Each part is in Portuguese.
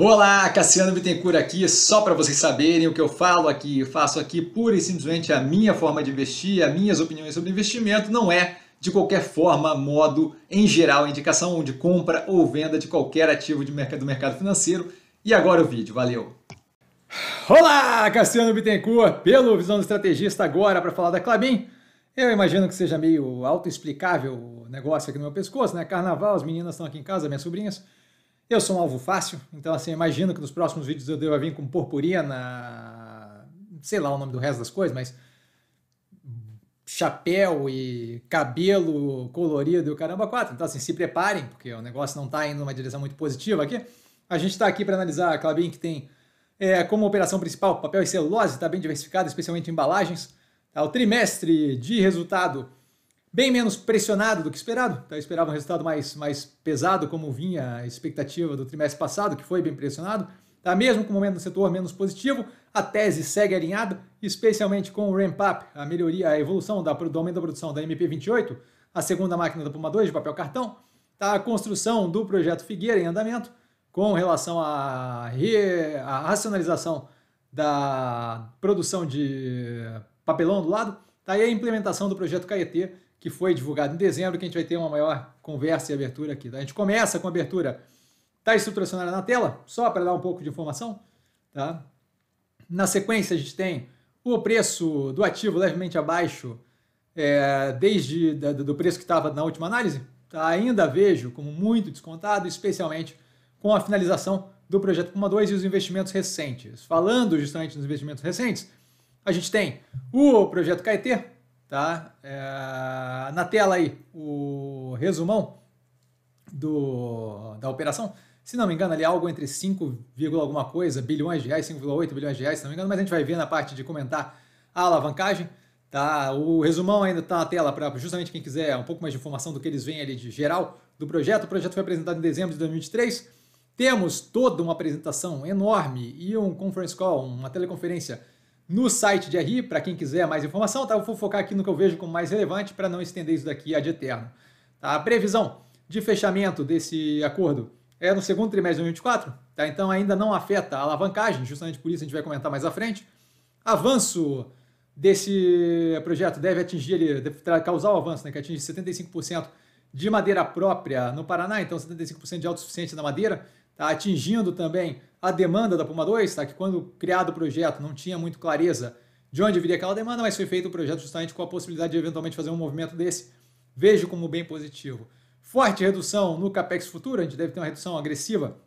Olá, Cassiano Bittencourt aqui, só para vocês saberem o que eu falo aqui, faço aqui pura e simplesmente a minha forma de investir, as minhas opiniões sobre investimento, não é de qualquer forma, modo, em geral, indicação de compra ou venda de qualquer ativo de mercado, do mercado financeiro. E agora o vídeo, valeu! Olá, Cassiano Bittencourt, pelo Visão do Estrategista agora para falar da Clabin. Eu imagino que seja meio autoexplicável o negócio aqui no meu pescoço, né? Carnaval, as meninas estão aqui em casa, minhas sobrinhas. Eu sou um alvo fácil, então assim, imagino que nos próximos vídeos eu deva vir com purpurina, sei lá o nome do resto das coisas, mas chapéu e cabelo colorido e o caramba quatro. Então assim, se preparem, porque o negócio não está indo numa direção muito positiva aqui. A gente está aqui para analisar a Clabin que tem é, como operação principal papel e celulose, está bem diversificado, especialmente em embalagens. Tá, o trimestre de resultado bem menos pressionado do que esperado. Tá? Eu esperava um resultado mais, mais pesado, como vinha a expectativa do trimestre passado, que foi bem pressionado. Tá? Mesmo com o momento do setor menos positivo, a tese segue alinhada, especialmente com o ramp-up, a melhoria, a evolução da, do aumento da produção da MP28, a segunda máquina da Puma 2 de papel cartão, tá? a construção do projeto Figueira em andamento, com relação à, re, racionalização da produção de papelão do lado, tá? e a implementação do projeto Caetê, que foi divulgado em dezembro, que a gente vai ter uma maior conversa e abertura aqui. Tá? A gente começa com a abertura da estrutura acionária na tela, só para dar um pouco de informação. Tá? Na sequência, a gente tem o preço do ativo levemente abaixo é, desde da, do preço que estava na última análise. Tá? Ainda vejo como muito descontado, especialmente com a finalização do projeto Puma 2 e os investimentos recentes. Falando justamente nos investimentos recentes, a gente tem o projeto Caetê, Tá? É, na tela aí, o resumão do, da operação. Se não me engano, ali é algo entre 5, alguma coisa, bilhões de reais, 5,8 bilhões de reais, se não me engano, mas a gente vai ver na parte de comentar a alavancagem. Tá? O resumão ainda está na tela para justamente quem quiser um pouco mais de informação do que eles veem ali de geral do projeto. O projeto foi apresentado em dezembro de 2023. Temos toda uma apresentação enorme e um conference call, uma teleconferência no site de RI, para quem quiser mais informação, tá? Eu vou focar aqui no que eu vejo como mais relevante para não estender isso daqui ad eterno. Tá? A previsão de fechamento desse acordo é no segundo trimestre de 2024, tá? então ainda não afeta a alavancagem, justamente por isso a gente vai comentar mais à frente. Avanço desse projeto deve atingir, ele deve causar o avanço, né, que atinge 75% de madeira própria no Paraná, então 75% de autossuficiência da madeira, tá? atingindo também a demanda da Puma 2, tá? que quando criado o projeto não tinha muito clareza de onde viria aquela demanda, mas foi feito o projeto justamente com a possibilidade de eventualmente fazer um movimento desse. Vejo como bem positivo. Forte redução no capex futuro, a gente deve ter uma redução agressiva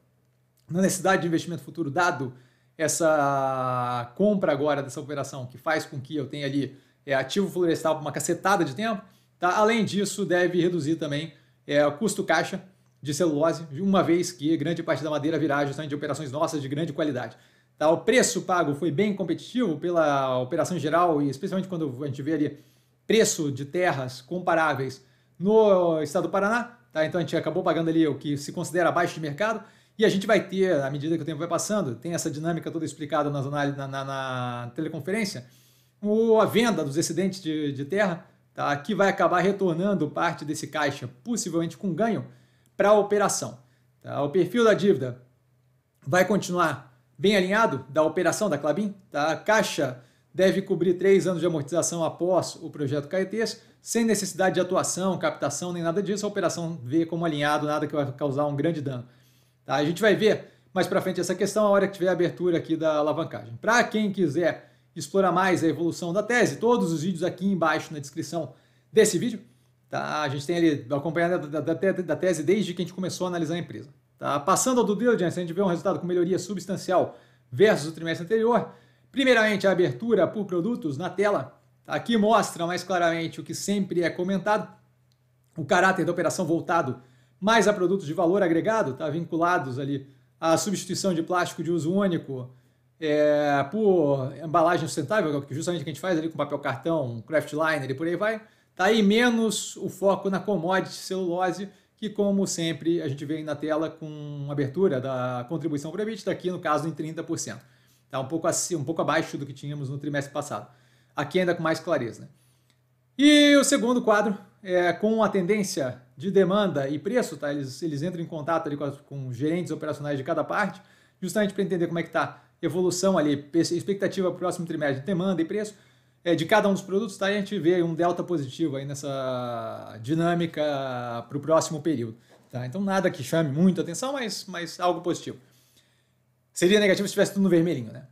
na necessidade de investimento futuro, dado essa compra agora dessa operação, que faz com que eu tenha ali é, ativo florestal por uma cacetada de tempo. Tá? Além disso, deve reduzir também é, o custo caixa de celulose, uma vez que grande parte da madeira virá justamente de operações nossas de grande qualidade. Tá? O preço pago foi bem competitivo pela operação geral e especialmente quando a gente vê ali preço de terras comparáveis no estado do Paraná. Tá? Então a gente acabou pagando ali o que se considera abaixo de mercado e a gente vai ter, à medida que o tempo vai passando, tem essa dinâmica toda explicada nas na, na, na teleconferência, o, a venda dos excedentes de, de terra, tá? que vai acabar retornando parte desse caixa, possivelmente com ganho, para a operação. Tá? O perfil da dívida vai continuar bem alinhado da operação da Clabin. Tá? A Caixa deve cobrir três anos de amortização após o projeto Caetes, sem necessidade de atuação, captação, nem nada disso. A operação vê como alinhado, nada que vai causar um grande dano. Tá? A gente vai ver mais para frente essa questão a hora que tiver a abertura aqui da alavancagem. Para quem quiser explorar mais a evolução da tese, todos os vídeos aqui embaixo na descrição desse vídeo. Tá? A gente tem ali acompanhando da, da, tese desde que a gente começou a analisar a empresa. Tá? Passando ao due diligence, a gente vê um resultado com melhoria substancial versus o trimestre anterior. Primeiramente, a abertura por produtos na tela. Aqui mostra mais claramente o que sempre é comentado, o caráter da operação voltado mais a produtos de valor agregado, tá? vinculados ali à substituição de plástico de uso único é, por embalagem sustentável, que justamente que a gente faz ali com papel cartão, craft liner e por aí vai. Tá aí menos o foco na commodity celulose, que como sempre a gente vê na tela com abertura da contribuição para EBITDA, aqui no caso em 30%. Tá um pouco, assim, um pouco abaixo do que tínhamos no trimestre passado. Aqui ainda com mais clareza. Né? E o segundo quadro é com a tendência de demanda e preço, tá? Eles, eles entram em contato ali com, as, com gerentes operacionais de cada parte. justamente para entender como é que está evolução ali, expectativa para o próximo trimestre de demanda e preço é, de cada um dos produtos, tá? E a gente vê um delta positivo aí nessa dinâmica para o próximo período. Tá? Então nada que chame muito atenção, mas, mas algo positivo. Seria negativo se estivesse tudo no vermelhinho, né?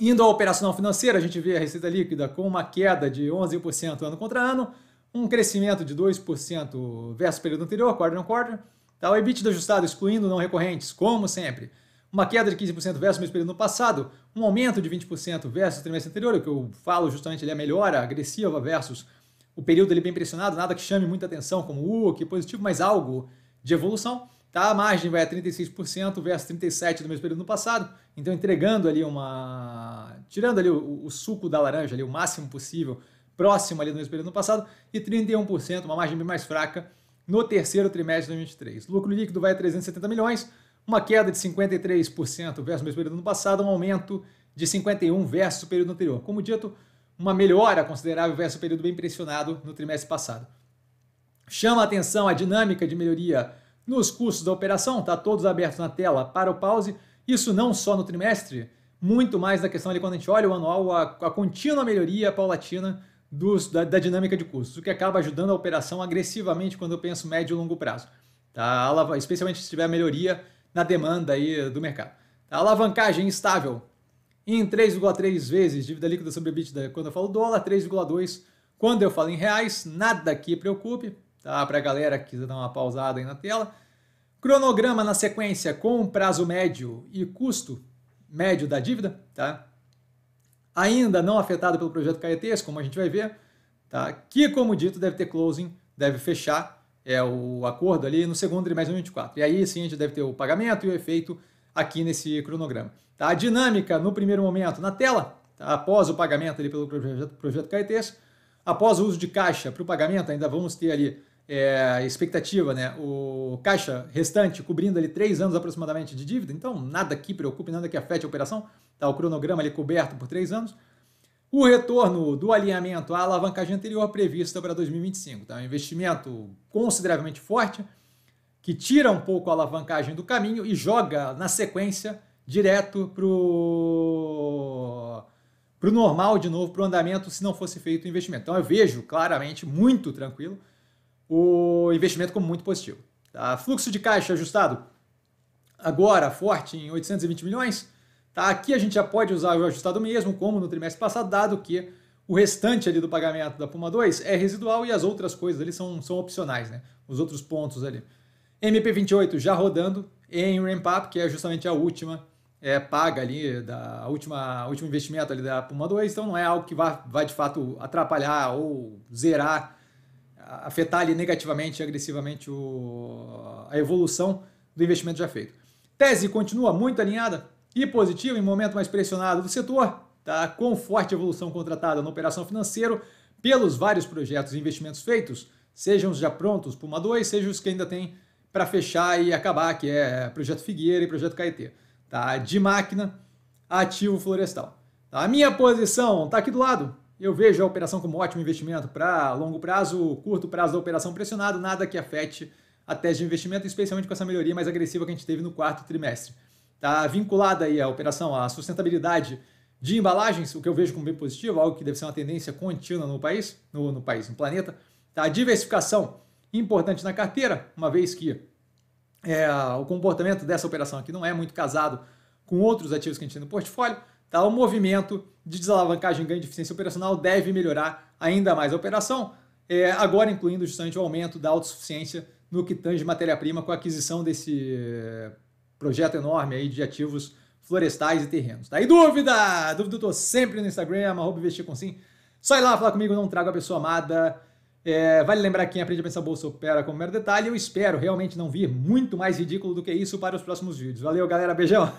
Indo ao operacional financeiro, a gente vê a receita líquida com uma queda de 11% ano contra ano, um crescimento de 2% versus o período anterior, quarter on quarter. Tá? O EBITDA ajustado, excluindo não recorrentes, como sempre, uma queda de 15% versus o mesmo período no passado, um aumento de 20% versus o trimestre anterior, que eu falo justamente ali a melhora agressiva versus o período ali bem pressionado, nada que chame muita atenção como o uh, que positivo, mas algo de evolução. Tá? A margem vai a 36% versus 37% do mesmo período no passado, então entregando ali uma... tirando ali o, o suco da laranja ali o máximo possível, próximo ali do mesmo período no passado, e 31%, uma margem bem mais fraca, no terceiro trimestre de 2023. O lucro líquido vai a 370 milhões, uma queda de 53% versus o mesmo período no passado, um aumento de 51% versus o período anterior. Como dito, uma melhora considerável versus o período bem pressionado no trimestre passado. Chama a atenção a dinâmica de melhoria nos custos da operação, está todos abertos na tela para o pause. Isso não só no trimestre, muito mais na questão ali quando a gente olha o anual, a, a contínua melhoria paulatina dos, da, da, dinâmica de custos, o que acaba ajudando a operação agressivamente quando eu penso médio e longo prazo. Tá? Especialmente se tiver melhoria na demanda aí do mercado. A alavancagem estável em 3,3 vezes dívida líquida sobre EBITDA quando eu falo dólar, 3,2 quando eu falo em reais, nada que preocupe, tá? Para a galera que quiser dar uma pausada aí na tela. Cronograma na sequência com prazo médio e custo médio da dívida, tá? Ainda não afetado pelo projeto Caetes, como a gente vai ver, tá? Que, como dito, deve ter closing, deve fechar é o acordo ali no segundo trimestre de 2024. E aí sim a gente deve ter o pagamento e o efeito aqui nesse cronograma. Tá? A dinâmica no primeiro momento na tela, tá? após o pagamento ali pelo projeto, projeto após o uso de caixa para o pagamento, ainda vamos ter ali é, expectativa, né? O caixa restante cobrindo ali três anos aproximadamente de dívida, então nada que preocupe, nada que afete a operação, tá? O cronograma ali coberto por três anos o retorno do alinhamento à alavancagem anterior prevista para 2025. Então, é um investimento consideravelmente forte, que tira um pouco a alavancagem do caminho e joga na sequência direto para o normal de novo, para o andamento, se não fosse feito o investimento. Então eu vejo claramente, muito tranquilo, o investimento como muito positivo. Tá? Fluxo de caixa ajustado agora forte em 820 milhões, Tá? Aqui a gente já pode usar o ajustado mesmo, como no trimestre passado, dado que o restante ali do pagamento da Puma 2 é residual e as outras coisas ali são, são opcionais, né? Os outros pontos ali. MP28 já rodando em ramp-up, que é justamente a última é, paga ali, da última último investimento ali da Puma 2, então não é algo que vai, vai de fato atrapalhar ou zerar, afetar ali negativamente e agressivamente o, a evolução do investimento já feito. Tese continua muito alinhada, e positivo em momento mais pressionado do setor, tá? com forte evolução contratada na operação financeira pelos vários projetos e investimentos feitos, sejam os já prontos, Puma 2, sejam os que ainda tem para fechar e acabar, que é Projeto Figueira e Projeto Caetê. Tá? De máquina, ativo florestal. Tá? A minha posição está aqui do lado. Eu vejo a operação como ótimo investimento para longo prazo, curto prazo da operação pressionado, nada que afete a tese de investimento, especialmente com essa melhoria mais agressiva que a gente teve no quarto trimestre. Está vinculada aí a operação à sustentabilidade de embalagens, o que eu vejo como bem positivo, algo que deve ser uma tendência contínua no país, no, no país, no planeta. Tá? A diversificação importante na carteira, uma vez que é, o comportamento dessa operação aqui não é muito casado com outros ativos que a gente tem no portfólio. Tá? O movimento de desalavancagem ganho de eficiência operacional deve melhorar ainda mais a operação, é, agora incluindo justamente o aumento da autossuficiência no que tange matéria-prima com a aquisição desse projeto enorme aí de ativos florestais e terrenos. Tá aí dúvida? Dúvida eu tô sempre no Instagram, arroba investir com sim. Só ir lá falar comigo, não trago a pessoa amada. É, vale lembrar que quem aprende a pensar bolsa opera com mero detalhe. Eu espero realmente não vir muito mais ridículo do que isso para os próximos vídeos. Valeu, galera. Beijão!